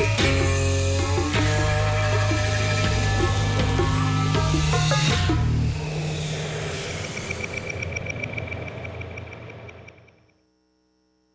Yeah.